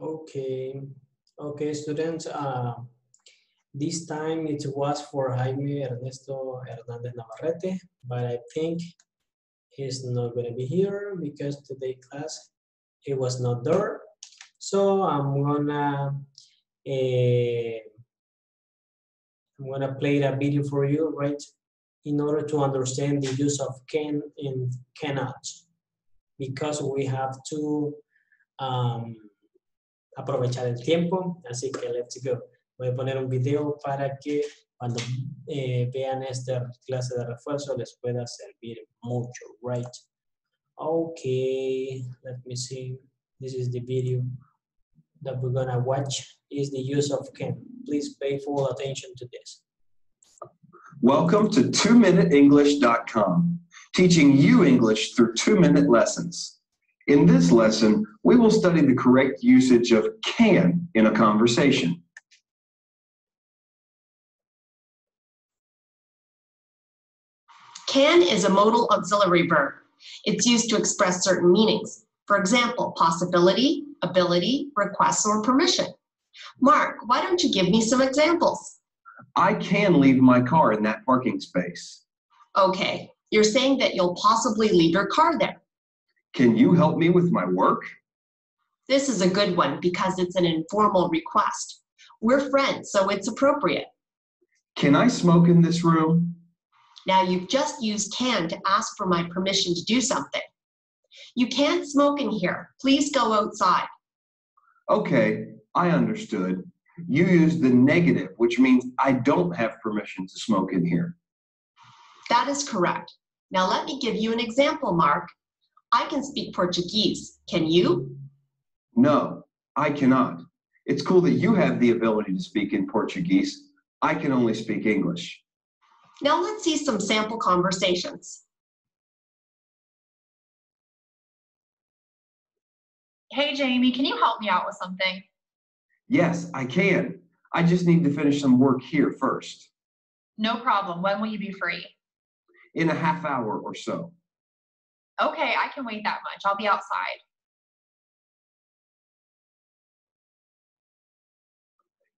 Okay, okay, students. Uh, this time it was for Jaime Ernesto Hernandez Navarrete, but I think he's not going to be here because today class he was not there. So I'm gonna uh, I'm gonna play that video for you, right? In order to understand the use of can and cannot, because we have to um, aprovechar el tiempo, así que let's go. Voy a poner un video para que cuando eh, vean esta clase de refuerzo les pueda servir mucho, right? Okay, let me see. This is the video that we're gonna watch is the use of can. Please pay full attention to this. Welcome to 2MinuteEnglish.com, teaching you English through two-minute lessons. In this lesson, we will study the correct usage of can in a conversation. Can is a modal auxiliary verb. It's used to express certain meanings. For example, possibility, ability, request, or permission. Mark, why don't you give me some examples? I can leave my car in that parking space. Okay, you're saying that you'll possibly leave your car there. Can you help me with my work? This is a good one because it's an informal request. We're friends, so it's appropriate. Can I smoke in this room? Now you've just used can to ask for my permission to do something. You can't smoke in here. Please go outside. Okay, I understood. You used the negative, which means I don't have permission to smoke in here. That is correct. Now let me give you an example, Mark. I can speak Portuguese. Can you? No, I cannot. It's cool that you have the ability to speak in Portuguese. I can only speak English. Now let's see some sample conversations. Hey, Jamie, can you help me out with something? Yes, I can. I just need to finish some work here first. No problem. When will you be free? In a half hour or so. Okay, I can wait that much. I'll be outside.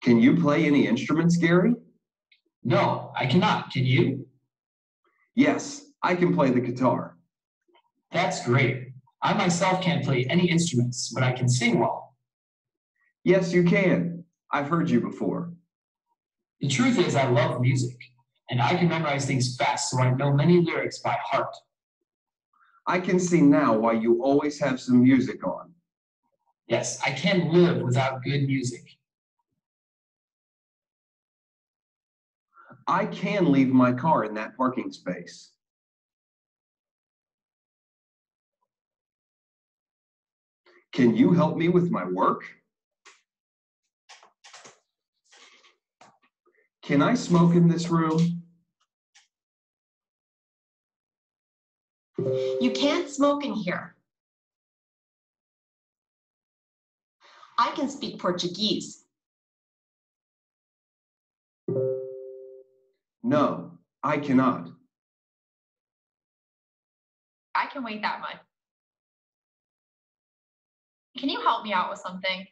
Can you play any instruments, Gary? No, I cannot. Can you? Yes, I can play the guitar. That's great. I myself can't play any instruments, but I can sing well. Yes, you can. I've heard you before. The truth is, I love music, and I can memorize things fast, so I know many lyrics by heart. I can see now why you always have some music on. Yes, I can't live without good music. I can leave my car in that parking space. Can you help me with my work? Can I smoke in this room? You can't smoke in here. I can speak Portuguese. No, I cannot. I can wait that much. Can you help me out with something?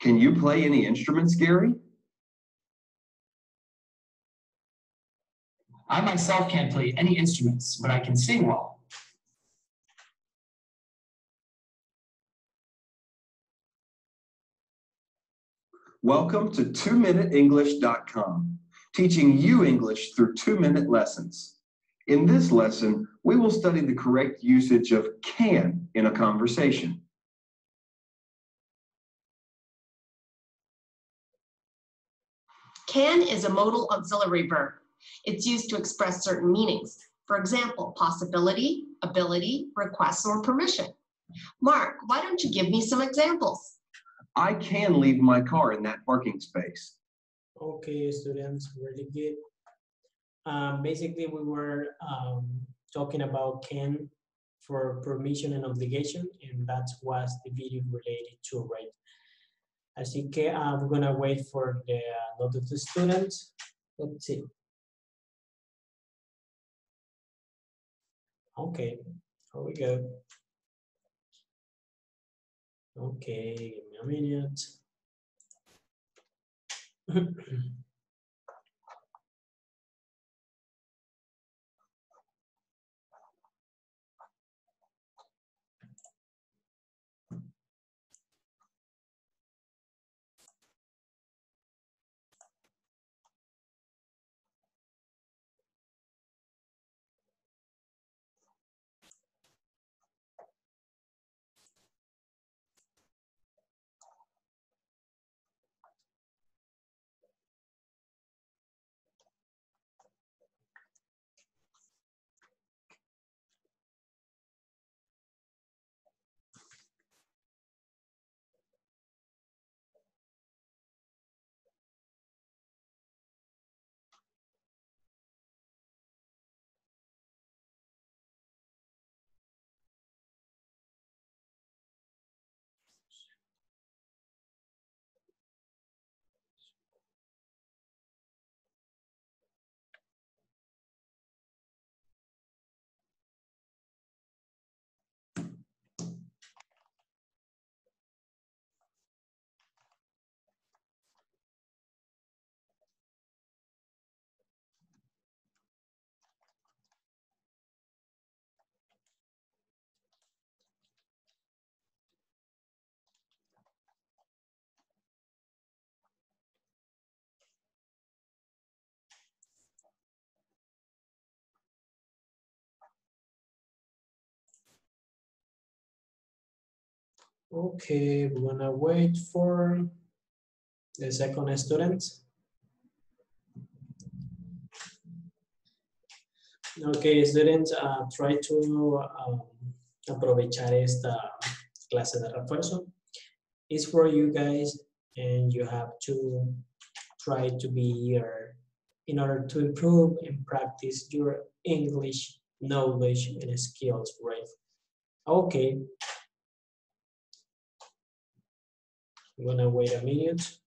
Can you play any instruments, Gary? I myself can't play any instruments, but I can sing well. Welcome to 2MinuteEnglish.com, teaching you English through two-minute lessons. In this lesson, we will study the correct usage of can in a conversation. Can is a modal auxiliary verb. It's used to express certain meanings. For example, possibility, ability, request, or permission. Mark, why don't you give me some examples? I can leave my car in that parking space. Okay, students, really good. Um, basically, we were um, talking about can for permission and obligation, and that was the video related to, right? Así que uh, we're gonna wait for the uh, note of the students. Let's see. Okay, here we go. Okay, give me a minute. Okay, we're gonna wait for the second student. Okay, students, uh, try to um, aprovechar esta clase de refuerzo. It's for you guys and you have to try to be here in order to improve and practice your English knowledge and skills, right? Okay, I'm gonna wait a minute.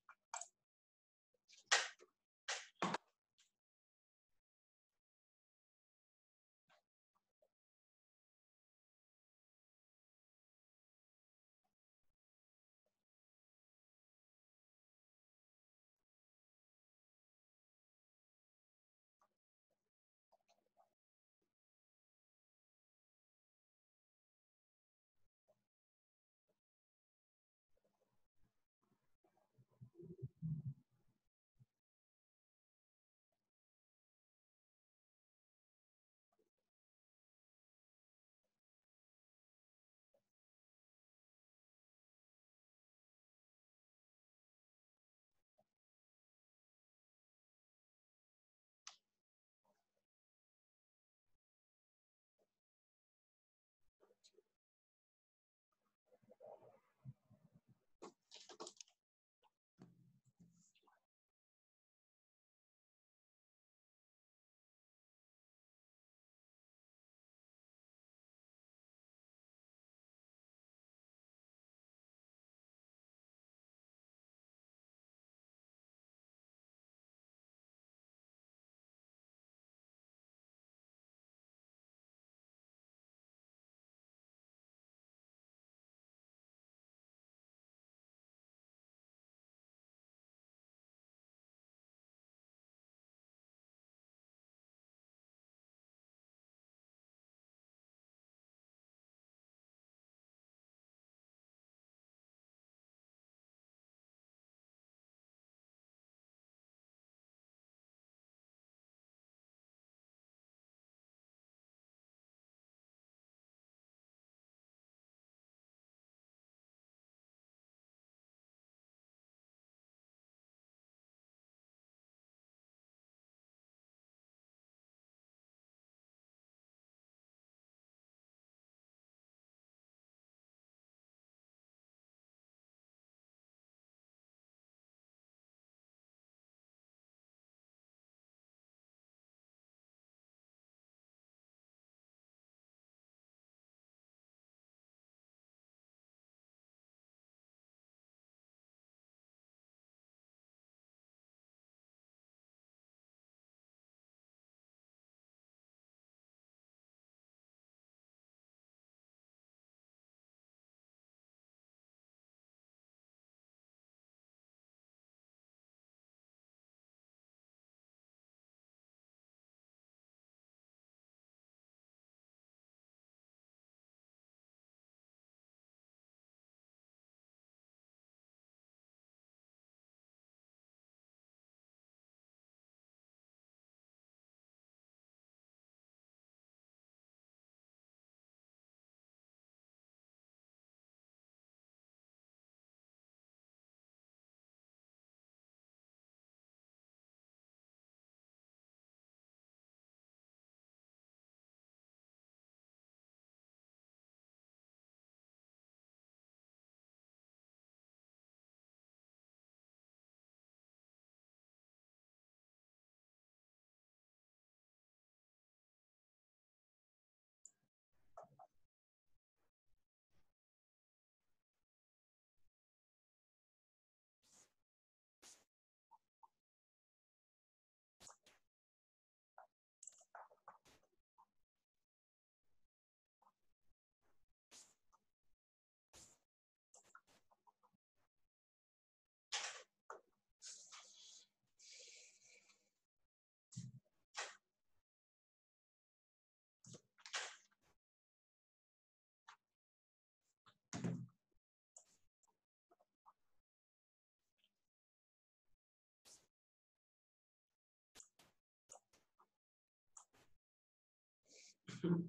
Hmm.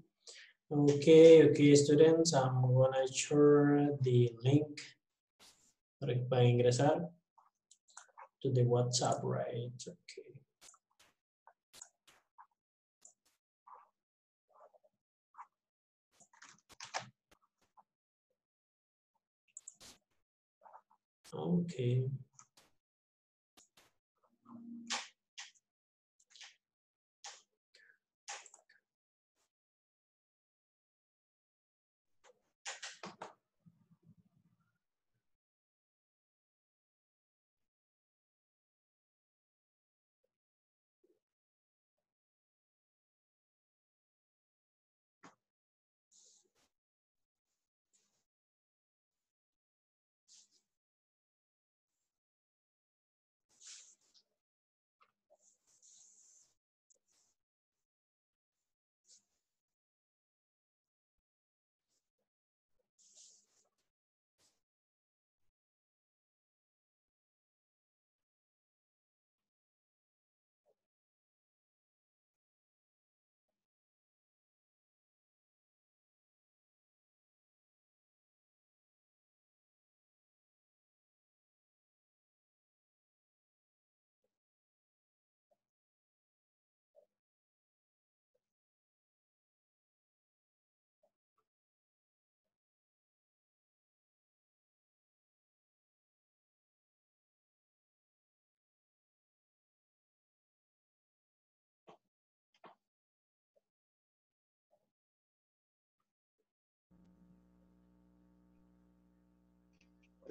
Okay, okay, students, I'm gonna share the link puedan ingresar to the WhatsApp, right? Okay. Okay.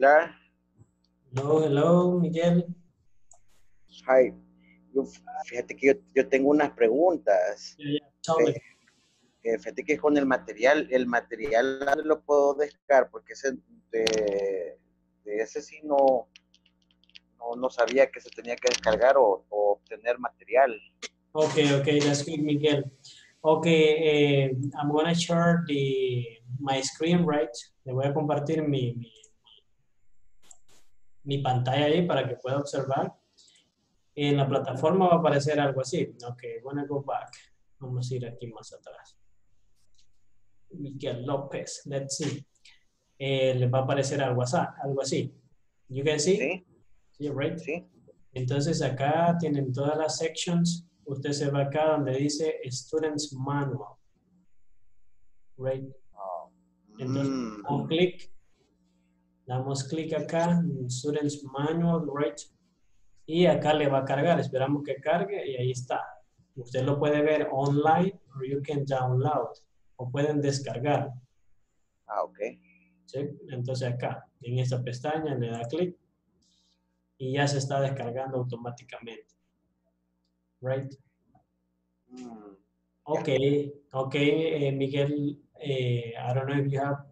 Hello, hello, Miguel. hi. Yo, fíjate que yo, yo tengo unas preguntas. Yeah, yeah. Eh, fíjate que con el material, el material ¿dónde lo puedo descargar porque ese de, de ese sí no, no, no sabía que se tenía que descargar o, o obtener material. Okay, okay, that's good, Miguel. Okay, eh, I'm gonna share the my screen, right? Le voy a compartir mi, mi, mi pantalla ahí para que pueda observar. En la plataforma va a aparecer algo así. Okay, wanna go back. Vamos a ir aquí más atrás. Miguel López, let's see. Eh, le va a aparecer algo así, algo así. You can see? ¿Sí? Sí, right? ¿Sí? Entonces acá tienen todas las sections. Usted se va acá donde dice Students Manual. Right? Oh, Entonces, mm, damos clic. Damos clic acá, en Students Manual, right? Y acá le va a cargar. Esperamos que cargue y ahí está. Usted lo puede ver online or you can download. O pueden descargar. ah, ok. ¿sí? Entonces acá, en esta pestaña, le da clic y ya se está descargando automáticamente. Right? Mm, Okay, okay, eh, Miguel, eh, I don't know if you have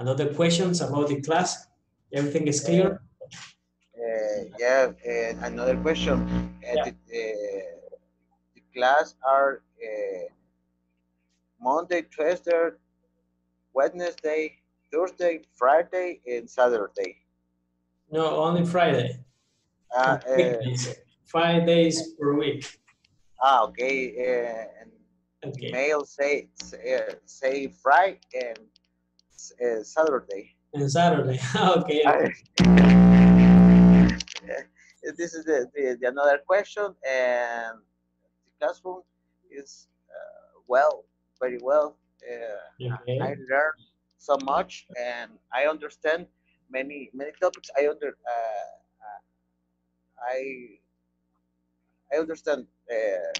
another questions about the class. Everything is clear? eh, yeah, eh, another question. Eh, Yeah. the, eh, the class are eh, Monday, Tuesday, Wednesday, Thursday, Friday, and Saturday. No, only Friday. Ah, eh, Weekdays. Five days per week. ah, okay. eh, and Okay, mail say say, uh, say Friday and uh, Saturday. and Saturday. okay, this is the, the, the another question, and the classroom is uh, well, very well. Uh, okay, I learned so much, and I understand many many topics. I under uh, uh, I I understand uh,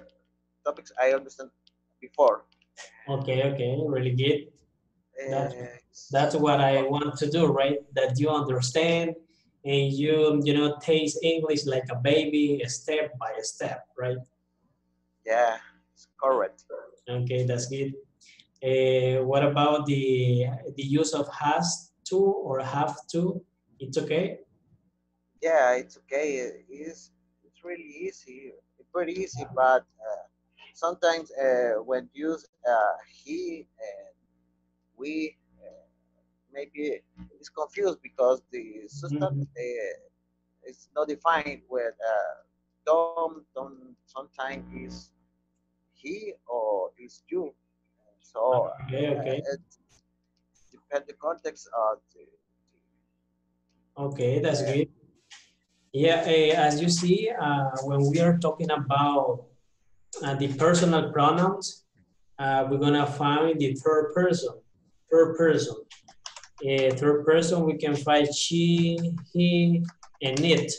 topics I understand before. okay, okay, really good. That's- Uh, That's what I want to do, right? That you understand and you, you know, taste English like a baby, step by step, right? yeah, it's correct. Okay, that's good. Uh, what about the the use of has to or have to? It's okay. Yeah, it's okay. It's it's really easy, It's pretty easy. But uh, sometimes uh, when use uh, he we, uh, maybe it's confused because the substance uh, is not defined with uh, Tom. Tom sometimes is he or is you. So Okay, uh, okay, it depends the context of the, okay, that's good. Yeah, eh, as you see, uh, when we are talking about uh, the personal pronouns, uh, we're gonna find the third person, third person. Eh, third person, we can find she, he, and it.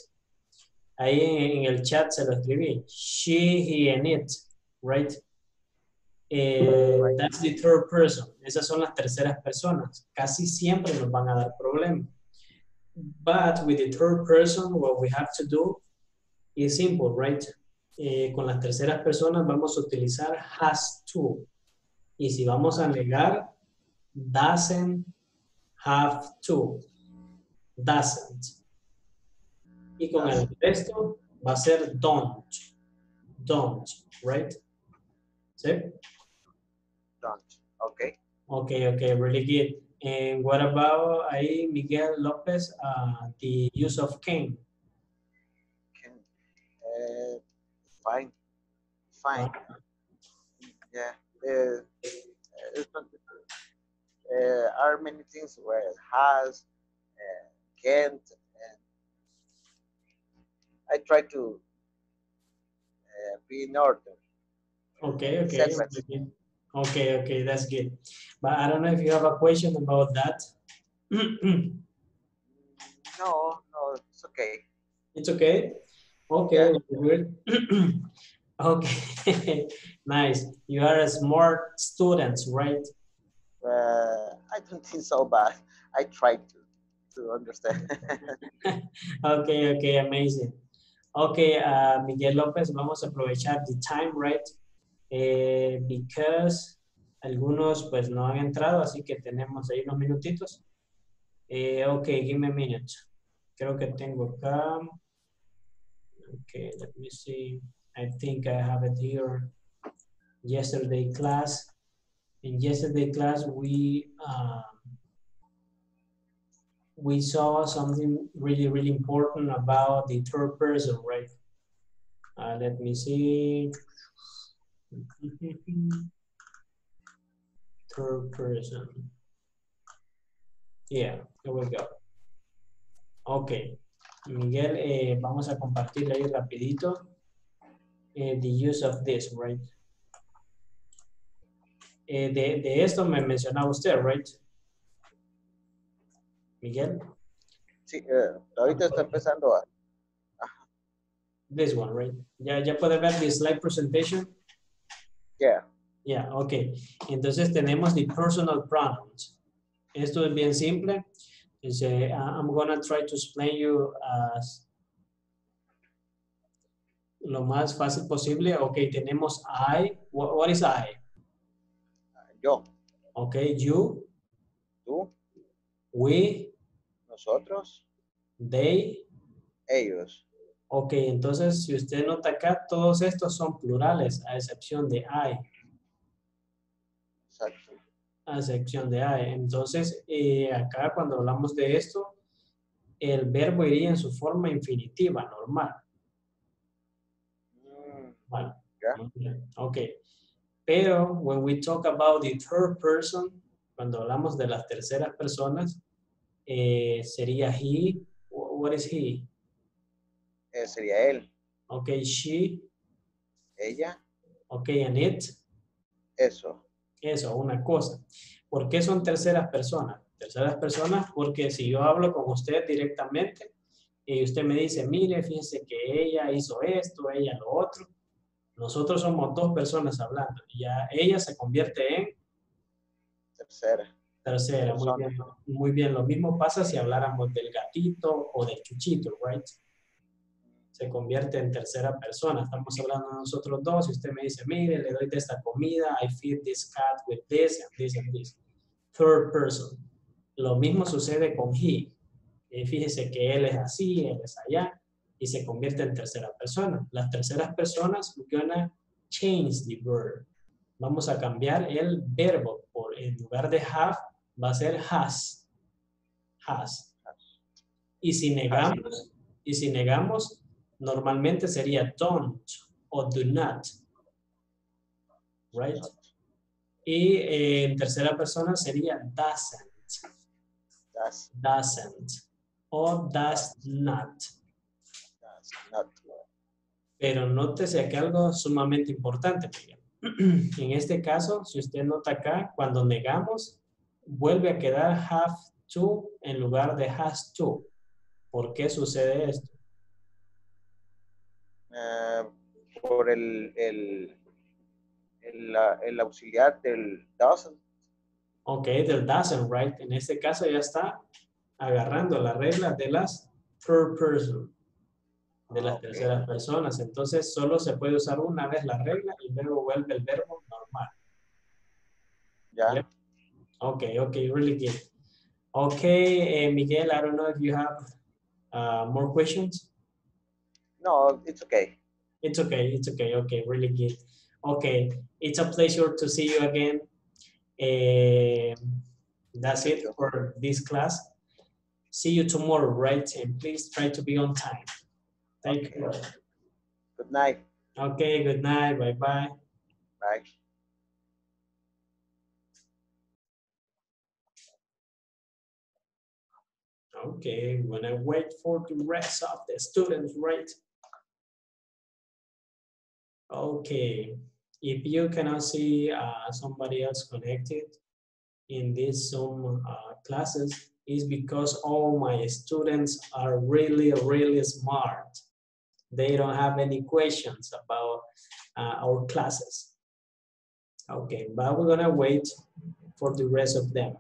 Ahí en, en el chat se lo escribí. She, he, and it, right? Eh, that's the third person. Esas son las terceras personas. Casi siempre nos van a dar problemas. But with the third person, what we have to do is simple, right? Eh, con las terceras personas vamos a utilizar has to. Y si vamos a negar, doesn't have to. Doesn't. Y con el resto va a ser don't. Don't, right? ¿Sí? don't. Okay. Okay, okay, really good. And what about ahí, Miguel Lopez, uh, the use of can? Can uh, fine. Fine. Yeah. Uh, it's not, uh, are many things where it has, uh, can't, and I try to uh, be in order. Okay, okay. Okay. Okay, okay, that's good. But I don't know if you have a question about that. No, no, it's okay. It's okay? Okay, good. Okay, nice. You are a smart student, right? Uh, I don't think so, but I try to to understand. Okay, okay, amazing. Okay, uh, Miguel López, vamos a aprovechar the time, right? Eh, because algunos pues no han entrado, así que tenemos ahí unos minutitos. Eh, ok, give me a minute. Creo que tengo acá. Okay, let me see. I think I have it here. Yesterday class. In yesterday class, we um, we saw something really, really important about the third person, right? Uh, let me see. Third person. Yeah, here we go. Ok. Miguel, eh, vamos a compartir ahí rapidito. eh, the use of this, right? Eh, de, de esto me mencionaba usted, right? Miguel? Sí, eh, ahorita está empezando a, This one, right? Ya, ya puede ver the slide presentation. yeah, Yeah, ok. Entonces tenemos the personal pronouns. Esto es bien simple. Dice, I'm gonna try to explain you as lo más fácil posible. Ok, tenemos I. What, what is I? Yo, Ok, you, tú, we, nosotros, they. ellos. Ok, entonces si usted nota acá, todos estos son plurales, a excepción de I. Exacto. a excepción de I. Entonces, eh, acá cuando hablamos de esto, el verbo iría en su forma infinitiva, normal. Mm, Vale. Ok. Pero, when we talk about the third person, cuando hablamos de las terceras personas, eh, sería he. Wh- What is he? eh, sería él, Ok, she. ella, Ok, and it. eso. Eso, una cosa. ¿Por qué son terceras personas? Terceras personas porque si yo hablo con usted directamente y usted me dice, mire, fíjese que ella hizo esto, ella lo otro, nosotros somos dos personas hablando y ya ella se convierte en Tercera. tercera. Muy bien, muy bien. Lo mismo pasa si habláramos del gatito o del chuchito, right? Se convierte en tercera persona. Estamos hablando nosotros dos y usted me dice, mire, le doy de esta comida, I feed this cat with this and this and this. Third person. Lo mismo sucede con he. Fíjese que él es así, él es allá y se convierte en tercera persona. Las terceras personas, we're gonna change the verb. Vamos a cambiar el verbo. Por, en lugar de have, va a ser has. Has. Y si negamos, y si negamos, normalmente sería don't o do not. Right? Y eh, en tercera persona sería doesn't, Does doesn't, o does not. Not. Pero nótese aquí algo sumamente importante, Miguel. En este caso, si usted nota acá, cuando negamos, vuelve a quedar have to en lugar de has to. ¿Por qué sucede esto? Eh, por el, el, el, el auxiliar del doesn't. Ok, del doesn't, right? En este caso ya está agarrando la regla de las third person, de las Ok. terceras personas. Entonces, solo se puede usar una vez la regla y luego vuelve el verbo normal. Ya. Okay, okay, really good. Okay, eh, Miguel, I don't know if you have uh, more questions. No, it's okay. It's okay, it's okay, okay, really good. Okay, it's a pleasure to see you again. Eh, that's it for this class. See you tomorrow, right? And please try to be on time. Thank you. Good night. Okay, good night, bye-bye. Bye. Okay, when I wait for the rest of the students, right? Okay, if you cannot see uh, somebody else connected in these Zoom uh, classes, is because all my students are really, really smart. They don't have any questions about uh, our classes. Okay, but we're gonna wait for the rest of them.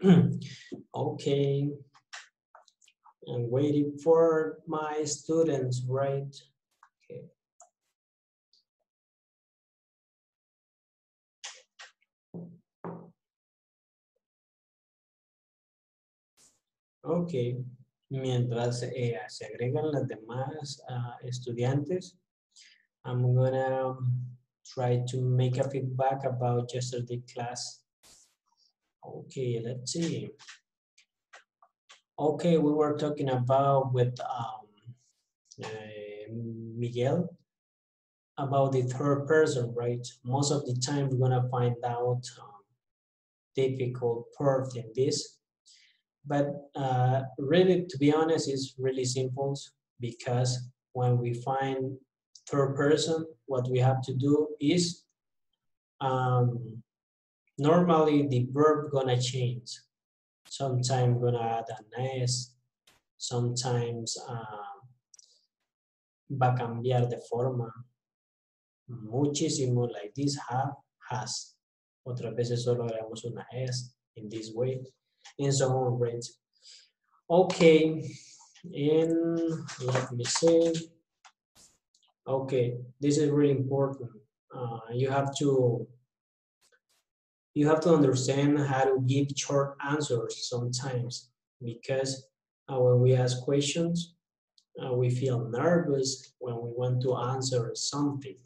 okay. I'm waiting for my students, right? Okay. Ok, mientras eh, se agregan las demás ah, estudiantes, I'm gonna try to make a feedback about yesterday class. Okay, let's see. Okay, we were talking about with um, uh, Miguel about the third person, right? Most of the time, we're gonna find out um, difficult part in this. But uh, really, to be honest, it's really simple because when we find third person, what we have to do is um, normally the verb gonna change. Sometimes gonna add an S, sometimes um, va a cambiar de forma. Muchísimo like this have, has. Otras veces solo agregamos una S in this way, and so on, right? Okay, and let me see. Okay, this is really important. Uh, you have to you have to understand how to give short answers sometimes because uh, when we ask questions, uh, we feel nervous when we want to answer something.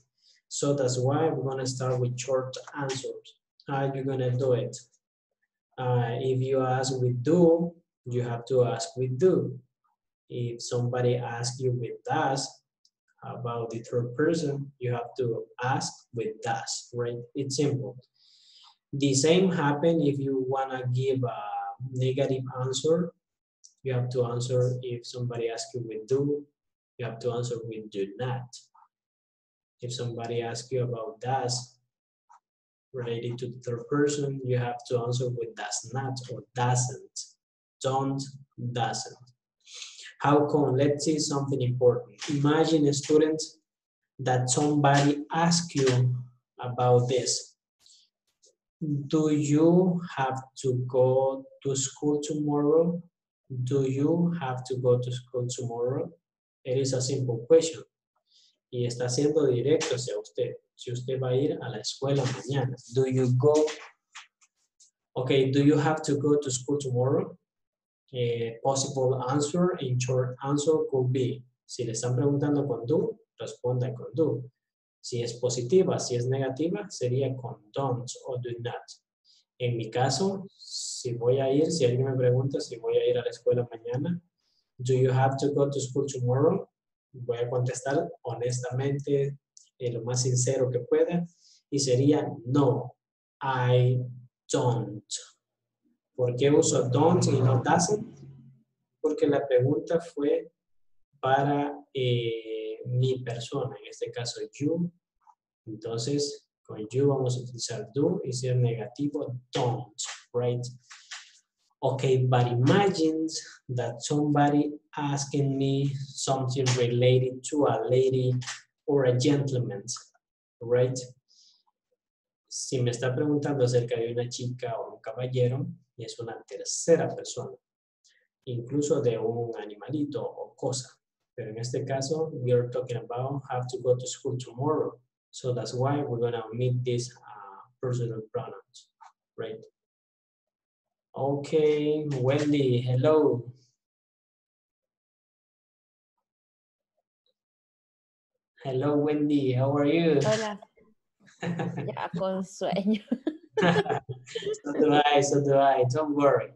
So that's why we're gonna start with short answers. How are you gonna do it? Uh, if you ask with do, you have to ask with do. If somebody asks you with does about the third person, you have to ask with does, right? It's simple. The same happen if you wanna give a negative answer. You have to answer if somebody asks you with do, you have to answer with do not. If somebody asks you about does related to the third person, you have to answer with does not or doesn't. Don't, doesn't. How come? Let's see something important. Imagine a student that somebody asks you about this do you have to go to school tomorrow? Do you have to go to school tomorrow? It is a simple question. Y está siendo directo hacia usted. Si usted va a ir a la escuela mañana. Do you go? Okay, do you have to go to school tomorrow? A possible answer in short answer could be, si le están preguntando con do, responda con do. Si es positiva, si es negativa, sería con don't o do not. En mi caso, si voy a ir, si alguien me pregunta si voy a ir a la escuela mañana, do you have to go to school tomorrow? Voy a contestar honestamente, eh, lo más sincero que pueda, y sería no, I don't. ¿Por qué uso don't y no doesn't? Porque la pregunta fue para eh, mi persona, en este caso you. Entonces, con you vamos a utilizar do y si es negativo, don't, right? Okay, but imagine that somebody asking me something related to a lady or a gentleman, right? Si me está preguntando acerca de una chica o un caballero, y es una tercera persona, incluso de un animalito o cosa. Pero en este caso, we are talking about have to go to school tomorrow. So that's why we're gonna omit these uh, personal pronouns, right? Okay, Wendy, hello. Hello, Wendy, how are you? Hola. Ya con sueño. so do I, so do I, don't worry.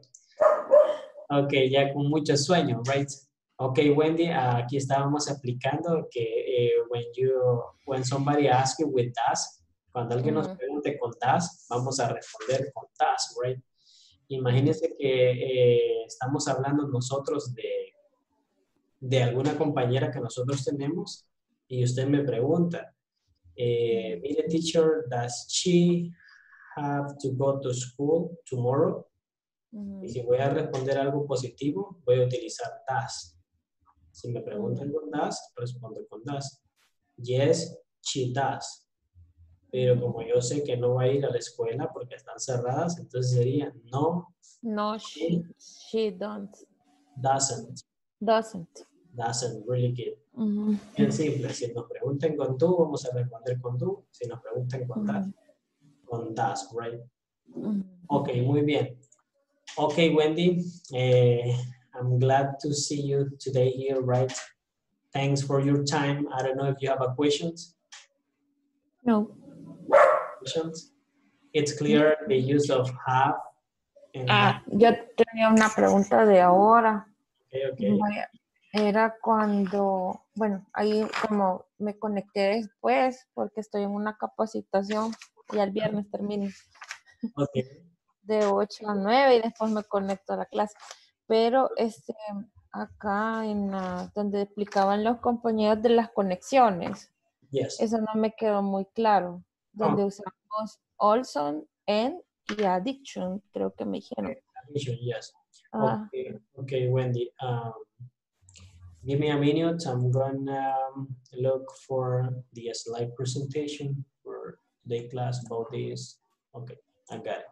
Ok, ya con mucho sueño, right? Ok, Wendy, aquí estábamos explicando que eh, when, you, when somebody asks you with does, cuando alguien nos pregunte con does, vamos a responder con does, right? Imagínense que eh, estamos hablando nosotros de, de alguna compañera que nosotros tenemos y usted me pregunta, eh, mire teacher, does she have to go to school tomorrow? Y si voy a responder algo positivo, voy a utilizar does. Si me preguntan con does, respondo con does. Yes, she does. Pero como yo sé que no va a ir a la escuela porque están cerradas, entonces sería no, No, she, she don't, doesn't. doesn't. Doesn't, really good. Ujú. Bien simple. Si nos preguntan con do, vamos a responder con do. Si nos preguntan con Ujú. con does, right? Ujú. Ok, muy bien. Ok, Wendy, eh, I'm glad to see you today here, right? Thanks for your time. I don't know if you have a questions. No. questions. It's clear the use of have and Ah, yo tenía una pregunta de ahora. Okay, okay. Era cuando, bueno, ahí como me conecté después porque estoy en una capacitación y el viernes termino okay. de 8 a 9 y después me conecto a la clase. Pero este, acá en la, donde explicaban los compañeros de las conexiones, Yes. eso no me quedó muy claro. Donde usamos also, and y addiction, creo que me dijeron. Addition, yes. Ah, Okay, okay, Wendy. Um, give me a minute. I'm gonna look for the slide presentation for the class about this. Okay, I got it.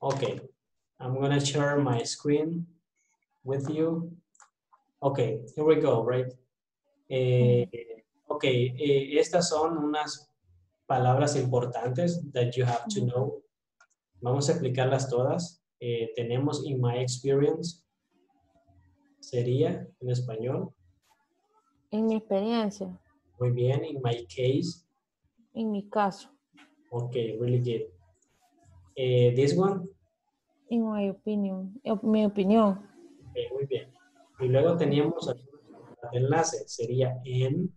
Okay, I'm gonna share my screen with you. Okay, here we go, right? Eh, okay, eh, estas son unas palabras importantes that you have to know. Vamos a explicarlas todas. Eh, tenemos in my experience, sería en español. en mi experiencia, Muy bien, in my case. en mi caso, Okay, really good. Eh, this one, en mi opinión, en mi opinión, okay, muy bien. Y luego teníamos el enlace, sería en,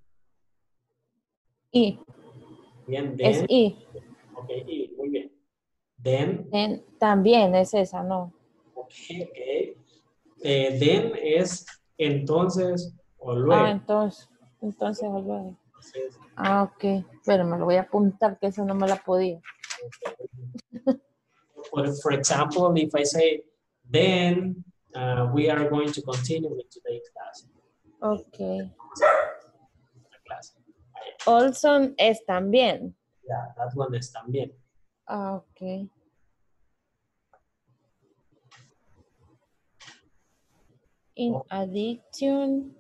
y, bien, es then, y, ok, y, muy bien. Then, en- también es esa, ¿no? ok, ok. Eh, then es entonces o luego. Ah, entonces, entonces, luego. Entonces, Ah, ok, pero me lo voy a apuntar, que eso no me la podía. For, for example, if I say, then uh, we are going to continue with today's class. Ok. La clase. Also es también. Yeah, that one is también. Ah, ok. In Oh. addiction,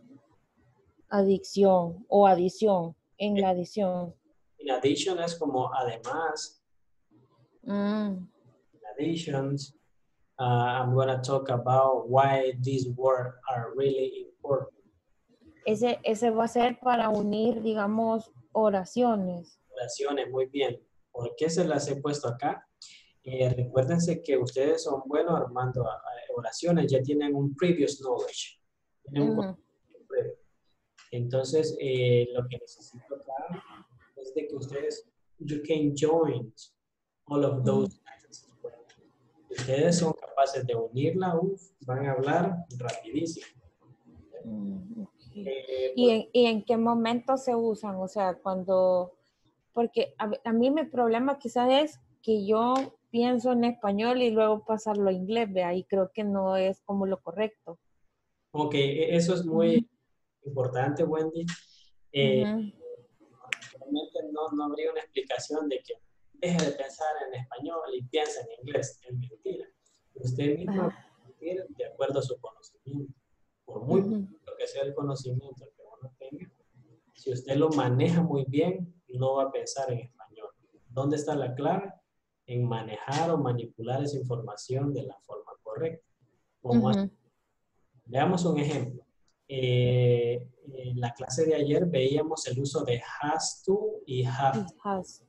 adicción o adición, en la adición. In addition es como además, Mm, uh, I'm going to talk about why these words are really important. Ese, ese va a ser para unir, digamos, oraciones. Oraciones, muy bien. ¿Por qué se las he puesto acá? Eh, recuérdense que ustedes son buenos armando ah, ah, oraciones, ya tienen un previous knowledge. Tienen un Ujú. conocimiento previo. Entonces, eh, lo que necesito acá es de que ustedes, you can join all of those ustedes son capaces de unirla, uf, van a hablar rapidísimo. Mm, ok. Eh, ¿Y en, y en qué momento se usan? O sea, cuando, porque a, a mí mi problema quizás es que yo pienso en español y luego pasarlo a inglés, ve ahí creo que no es como lo correcto. Ok, e- eso es muy importante, Wendy. Eh. Realmente no, no habría una explicación de que deje de pensar en español y piensa en inglés. Es mentira. Usted mismo va a sentir de acuerdo a su conocimiento. Por muy poquito que sea el conocimiento que uno tenga, si usted lo maneja muy bien, no va a pensar en español. ¿Dónde está la clave? En manejar o manipular esa información de la forma correcta. Como Ujú. Veamos un ejemplo. Eh, en la clase de ayer veíamos el uso de has to y have. It has.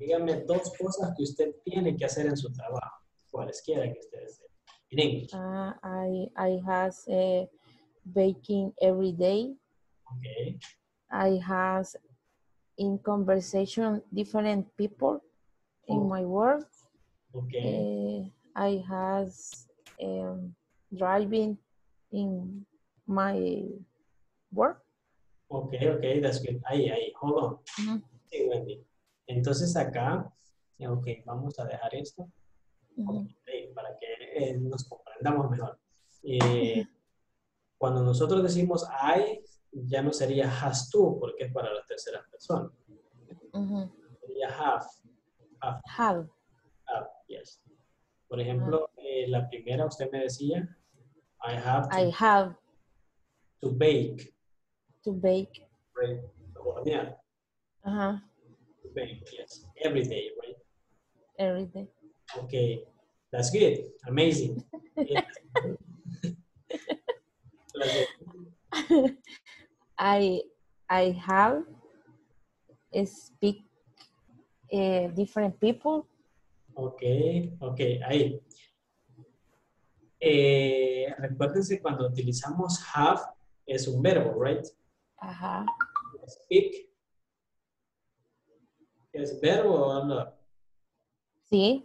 Dígame dos cosas que usted tiene que hacer en su trabajo, cualesquiera que usted desee. En inglés. Ah, I, I has eh, baking every day. Ok. I has in conversation different people in Oh. my work. Ok. Eh, I has um, driving in my work. Ok, ok, that's good. Ahí, ahí, hold on. Wendy. Entonces acá, ok, vamos a dejar esto para que eh, nos comprendamos mejor. Eh, cuando nosotros decimos I, ya no sería has to, porque es para la tercera persona. Ujú. Sería have. Have. have, yes. Por ejemplo, eh, la primera usted me decía, I have to, I have to bake to bake. Hornear, Ajá. Bake, yes. Every day, right? Every day. Okay, that's good. Amazing. I I have speak eh, different people. Ok, ok, ahí. Eh, recuérdense cuando utilizamos have es un verbo, right? Ajá. Speak es verbo o no? Sí.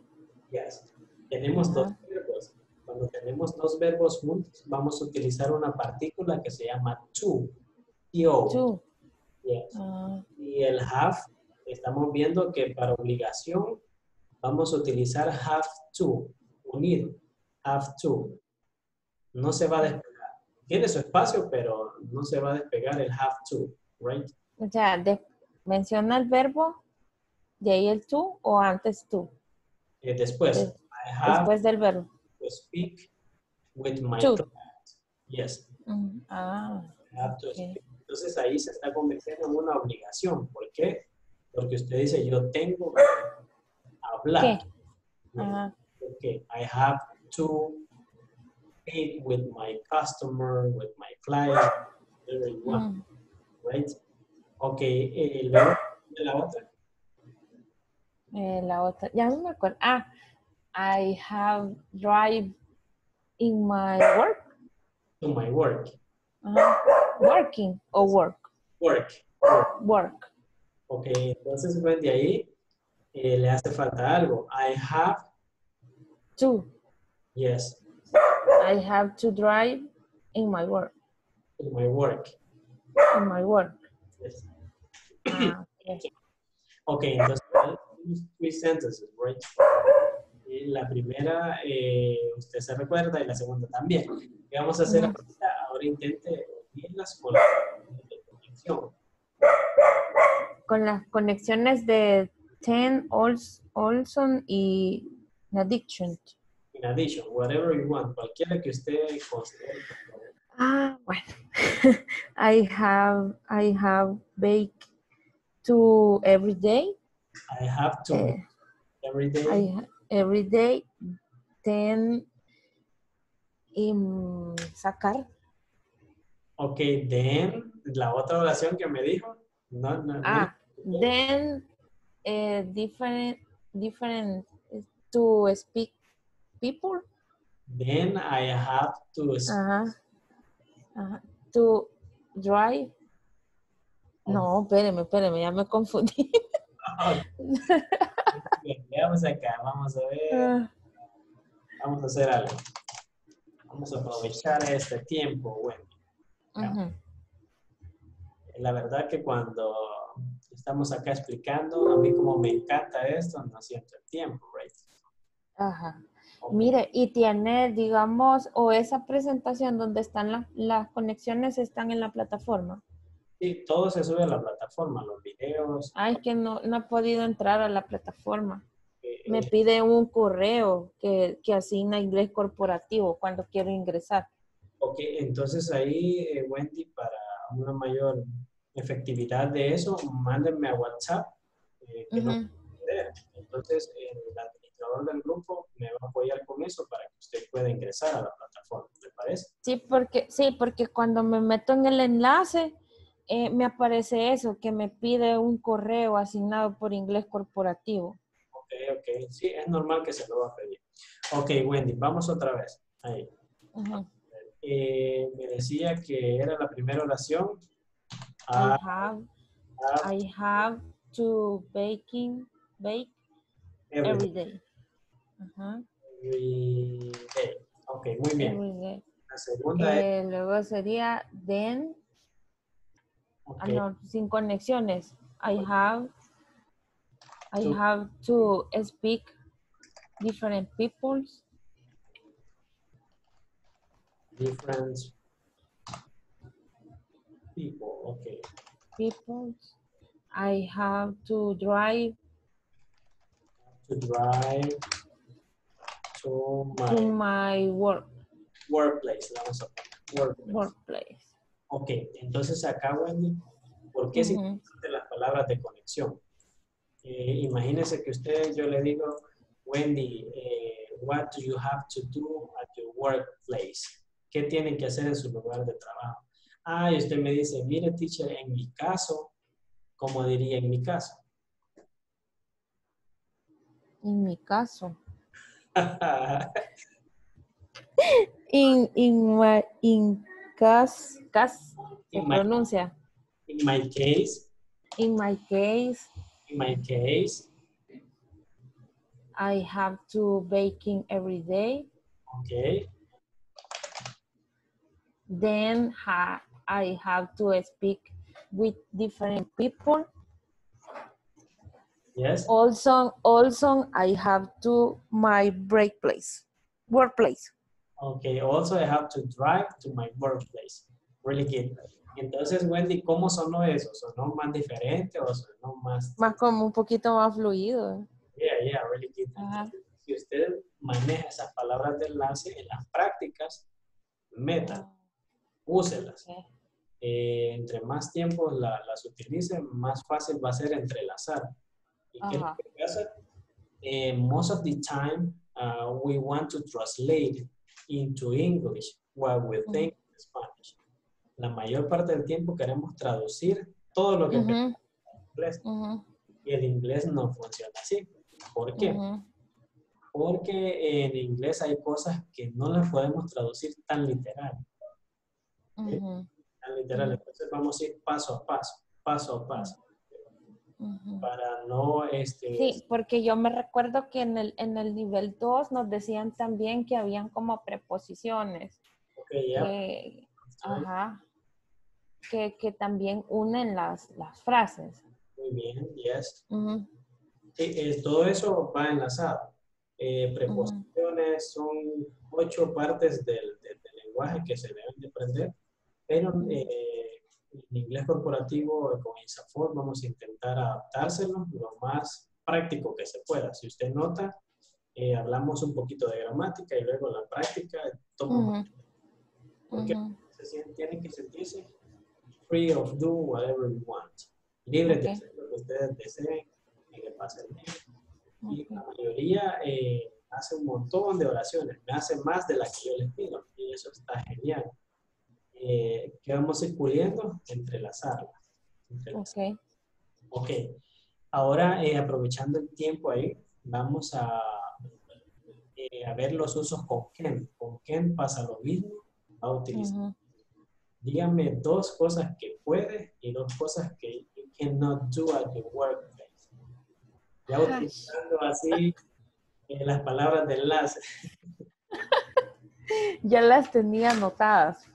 Yes. Tenemos dos verbos. Cuando tenemos dos verbos juntos, vamos a utilizar una partícula que se llama to. To. To. Yes. Ah, Y el have, estamos viendo que para obligación vamos a utilizar have to, unido, have to. No se va a despegar. Tiene su espacio, pero no se va a despegar el have to, right? o sea, menciona el verbo, de ahí el to o antes to, Eh, después, Des- I have después del verbo. to speak with my To. client. Yes, Mm, Ah, I have to Ok. speak. Entonces ahí se está convirtiendo en una obligación. ¿Por qué? Porque usted dice, yo tengo que hablar. ¿qué? okay, I have to speak with my customer, with my client, want, Mm, right? Okay, eh, luego de la otra. Eh, la otra, ya no me acuerdo. Ah, I have drive in my work. To my work. Working o work. Work. work. Work. Ok, entonces de ahí eh, le hace falta algo. I have, To. yes, I have to drive in my work. to my work. In my work. Yes. Ah, ok. Ok, entonces, three sentences, right? Y la primera, eh, usted se recuerda, y la segunda también. ¿Qué vamos a hacer ahorita? Ahora intente unirlas con la conexión. Con las conexiones de Ten, Ols- Olson y Addiction. In addition, whatever you want, cualquiera que usted considere. Ah, bueno. I have, I have baked to every day. I have to, eh, every day, I every day. Then, em, sacar. ok, then, la otra oración que me dijo, no, no, no. Ah, then eh, different, different to speak people. Then I have to. To drive. No, espéreme, espéreme, ya me confundí. Veamos acá, vamos a ver, vamos a hacer algo. Vamos a aprovechar este tiempo, bueno. ujú. La verdad que cuando estamos acá explicando, a mí como me encanta esto, no siento el tiempo, right? Ajá. Ok. Mire, y tiene, digamos, o esa presentación donde están las, las conexiones están en la plataforma. Sí, todo se sube a la plataforma, los videos. Ay, que no, no he podido entrar a la plataforma. eh, Me pide un correo que, que asigna inglés corporativo cuando quiero ingresar. ok, entonces ahí, eh, Wendy, para una mayor efectividad de eso, mándenme a WhatsApp. eh, que. Entonces, el administrador del grupo me va a apoyar con eso para que usted pueda ingresar a la plataforma, ¿le parece? Sí, porque, sí, porque cuando me meto en el enlace, eh, me aparece eso, que me pide un correo asignado por inglés corporativo. Ok, ok. Sí, es normal que se lo va a pedir. Ok, Wendy, vamos otra vez. Ahí. Eh, me decía que era la primera oración. I Ah, have, ah, I have to baking, bake every, every day. Ajá, every day. Ok, muy bien. every day. La segunda es, luego sería then, ok, ah, no, sin conexiones. I have, I have to speak different peoples. different people. Ok. peoples. I have to drive To drive to my to my work workplace. La vamos a poner. Workplace. workplace. Ok, entonces acá, Wendy, ¿por qué es Ujú. importante las palabras de conexión? Eh, imagínese que usted, yo le digo, Wendy, eh, what do you have to do at your workplace? ¿Qué tienen que hacer en su lugar de trabajo? Ah, y usted me dice, mire, teacher, en mi caso, ¿cómo diría en mi caso? En mi caso. In, in my, in cas, cas, se In my- pronuncia. in my case, In my case, in my case, I have to baking every day. Okay. Then ha I have to speak with different people. Yes. Also, also I have to my break place, workplace. Okay. Also, I have to drive to my workplace. Really good. Entonces, Wendy, ¿cómo sonó eso? ¿Sonó más diferente o sonó más? Más como un poquito más fluido. Yeah, yeah, really good. Si usted maneja esas palabras de enlace en las prácticas, meta, úselas. Eh, entre más tiempo la- las utilice, más fácil va a ser entrelazar. ¿Y qué pasa? Eh, most of the time, uh, we want to translate into English what we think in Spanish. La mayor parte del tiempo queremos traducir todo lo que pensamos en inglés y el inglés no funciona así. ¿Por qué? Porque en inglés hay cosas que no las podemos traducir tan literal. Tan literal. Entonces vamos a ir paso a paso, paso a paso, para no, este, Sí, porque yo me recuerdo que en el, en el nivel 2 nos decían también que habían como preposiciones. ok, ya, que, ajá, que, que también unen las, las frases. muy bien, yes. Ujú, Sí, eh, todo eso va enlazado. Eh, preposiciones son ocho partes del, del- del lenguaje que se deben de aprender, pero eh, en inglés corporativo con ISAFOR vamos a intentar adaptárselo lo más práctico que se pueda. Si usted nota, eh, hablamos un poquito de gramática y luego la práctica toma ujú, más ¿Por qué? ujú. se tienen que sentirse free of do whatever you want. Libres de Ok. hacer lo que ustedes deseen y que pasen bien. Y Ok. la mayoría eh, hace un montón de oraciones, me hace más de las que yo les pido y eso está genial. Eh, ¿Qué vamos a ir puliendo? Entrelazarlas. entrelazar. Ok. Ok, ahora eh, aprovechando el tiempo ahí, vamos a, eh, a ver los usos con Ken. Con Ken pasa lo mismo, va a utilizar ujú. dígame dos cosas que puede y dos cosas que you cannot do at your workplace. Ya Ay. utilizando así eh, las palabras de enlace. Ya las tenía anotadas,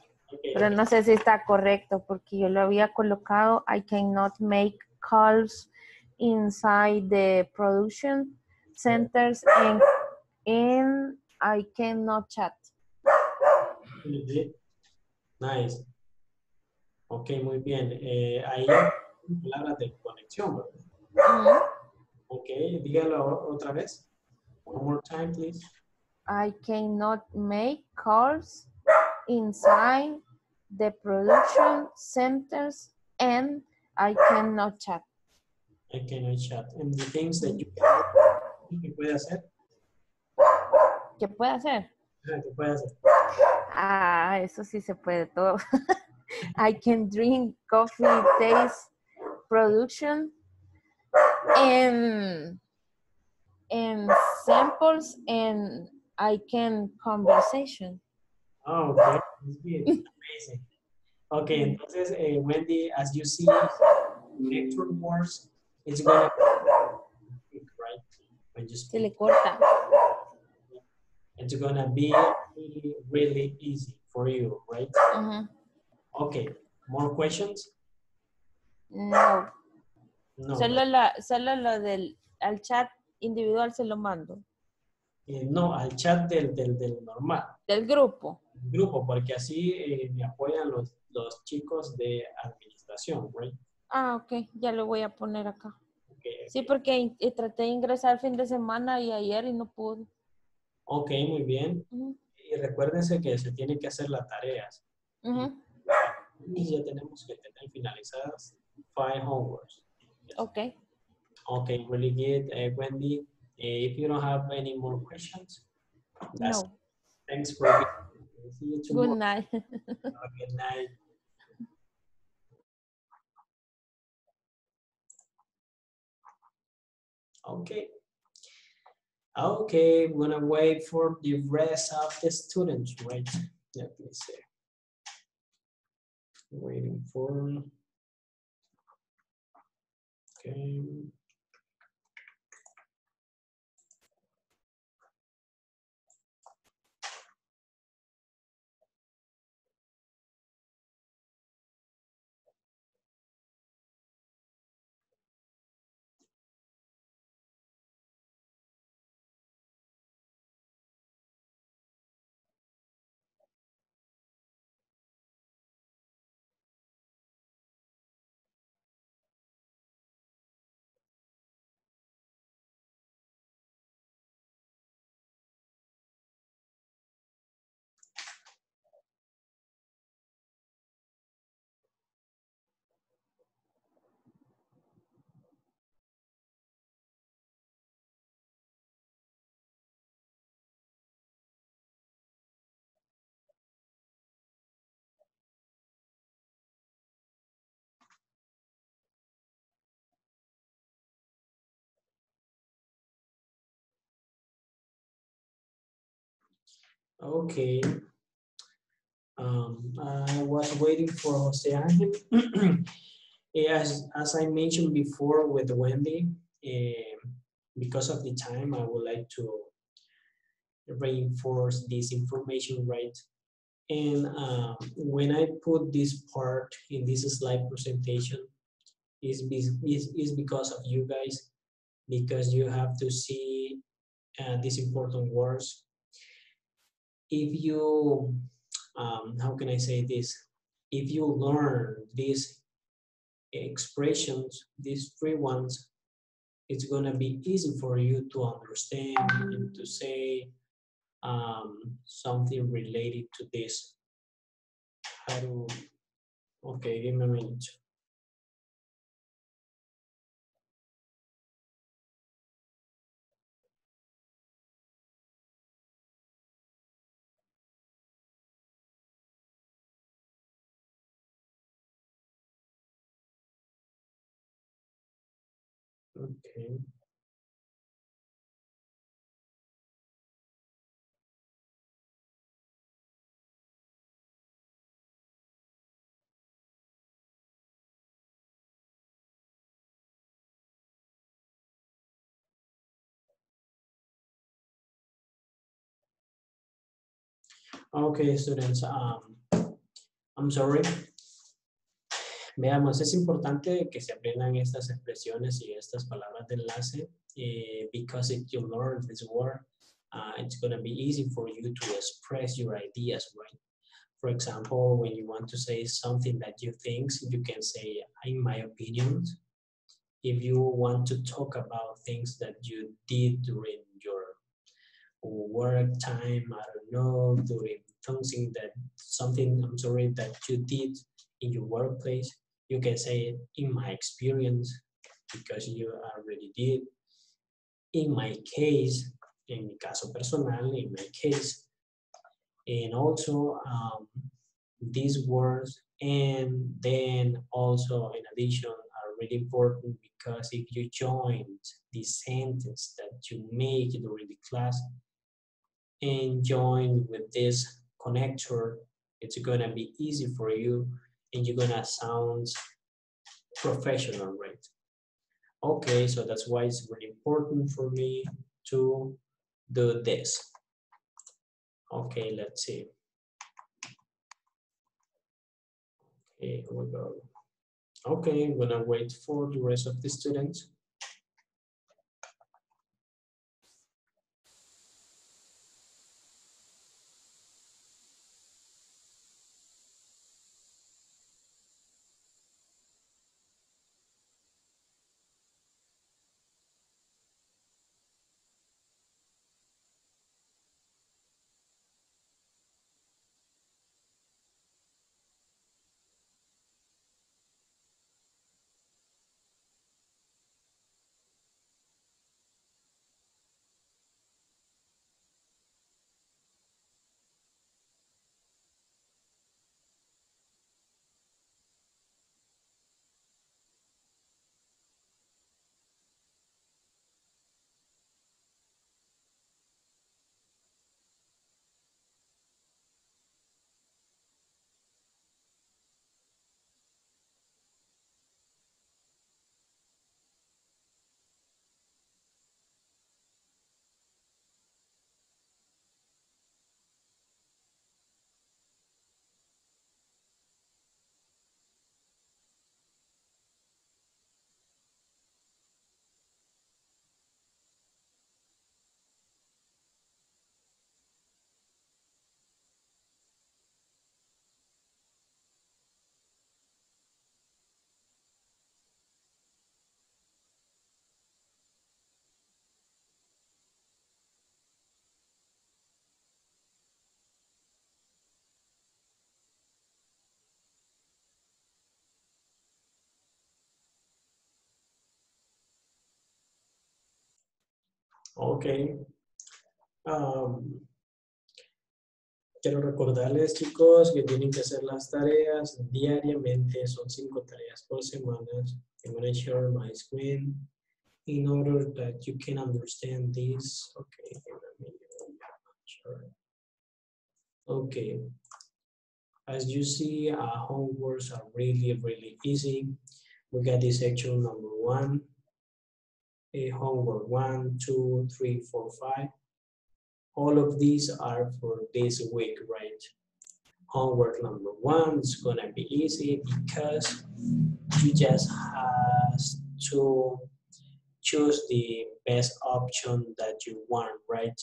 Pero no sé si está correcto porque yo lo había colocado. I cannot make calls inside the production centers and, and I cannot chat. Nice. Ok, muy bien. Eh, ahí palabras de conexión, ¿verdad? Ujú. Ok, dígalo otra vez. One more time, please. I cannot make calls inside the production centers and I cannot chat. I cannot chat. And the things that you can do, ¿qué puede hacer? ¿Qué puede hacer? Ah, ¿Qué puede hacer? Ah, eso sí se puede todo. I can drink coffee, taste, production, and, and samples, and I can conversation. Oh, okay. That's good. Amazing. Okay, entonces, eh, Wendy, as you see, network wars, it's going to be right? When you Se speak, le corta. it's going to be really, really easy for you, right? Ujú. Okay, more questions? No, No. solo, la, solo lo del al chat individual se lo mando. Eh, no, al chat del, del, del normal, Del grupo. grupo, porque así eh, me apoyan los, los chicos de administración, right? Ah, ok, ya lo voy a poner acá. Okay, Sí, porque eh, traté de ingresar el fin de semana y ayer y no pude. ok, muy bien. Y recuérdense que se tienen que hacer las tareas. Y ya tenemos que tener finalizadas five homeworks. Ok, Okay, really good, uh, Wendy. Uh, if you don't have any more questions, that's no. thanks for See you tomorrow. Good night. Good night. Okay. Okay, we're gonna wait for the rest of the students, right? Let me see. Waiting for. Okay. Okay. Um, I was waiting for Jose Angel. as, as I mentioned before with Wendy, um, because of the time, I would like to reinforce this information right. And um, when I put this part in this slide presentation, is, is, is because of you guys, because you have to see uh, these important words. If you, um, how can I say this? If you learn these expressions, these three ones, it's gonna be easy for you to understand and to say um, something related to this. How do, okay, give me a minute. Okay. Okay, students, um, I'm sorry. Veamos, es importante que se aprendan estas expresiones y estas palabras de enlace, eh, because if you learn this word, uh, it's going to be easy for you to express your ideas, right? For example, when you want to say something that you think, you can say, in my opinion. If you want to talk about things that you did during your work time, I don't know, during something that, something, I'm sorry, that you did in your workplace, you can say in my experience, because you already did. In my case, in mi caso personal, in my case, and also um, these words, and then also in addition are really important because if you join the sentence that you make during the class and join with this connector, it's gonna be easy for you and you're gonna sound professional, right? Okay, so that's why it's really important for me to do this. Okay, let's see. Okay, here we go. Okay, I'm gonna wait for the rest of the students. Ok. Um, quiero recordarles, chicos, que tienen que hacer las tareas diariamente. Son cinco tareas por semana. I'm going to share my screen in order that you can understand this. Okay. Okay. As you see, our homeworks are really, really easy. We got this section number one, a homework one, two, three, four, five. All of these are for this week, right? Homework number one is gonna be easy because you just have to choose the best option that you want, right?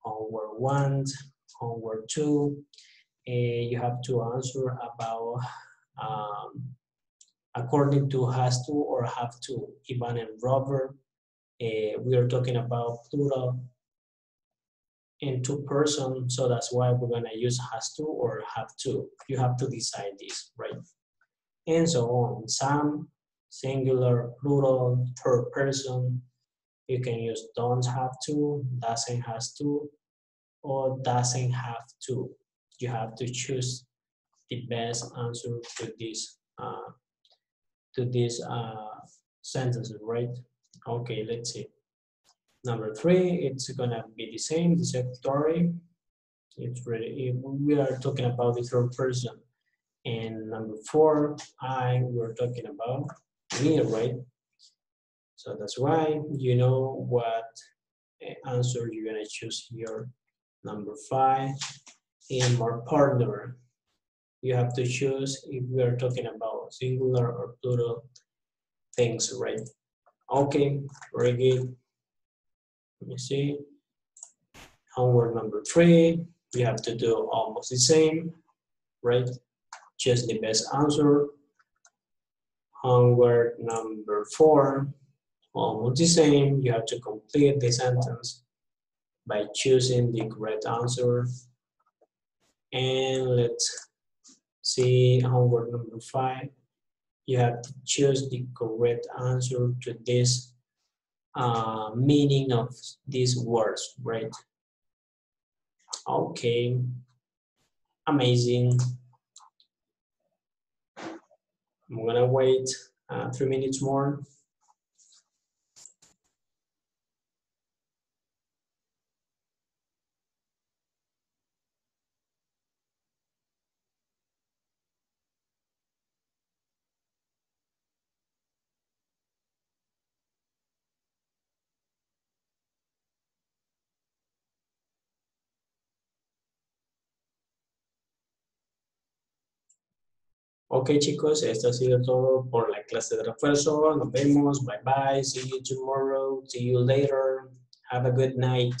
Homework one, homework two, and you have to answer about um, according to has to or have to, Ivan and Robert. Uh, we are talking about plural in two person, so that's why we're gonna use has to or have to. You have to decide this, right? And so on. Some singular, plural, third person. You can use don't have to, doesn't has to, or doesn't have to. You have to choose the best answer to this uh, to this uh, sentences, right? Okay, let's see. Number three, it's gonna be the same, the secretary. It's really, we are talking about the third person. And number four, I, we're talking about me, right? So that's why you know what eh, answer you're gonna choose here. Number five, in my partner. You have to choose if we are talking about singular or plural things, right? Okay, very good. Let me see. Homework number three, we have to do almost the same, right? Just the best answer. Homework number four, almost the same. You have to complete the sentence by choosing the correct answer. And let's see homework number five. You have to choose the correct answer to this uh, meaning of these words, right? Okay, amazing. I'm gonna wait uh, three minutes more. Ok chicos, esto ha sido todo por la clase de refuerzo. Nos vemos. Bye bye. See you tomorrow. See you later. Have a good night.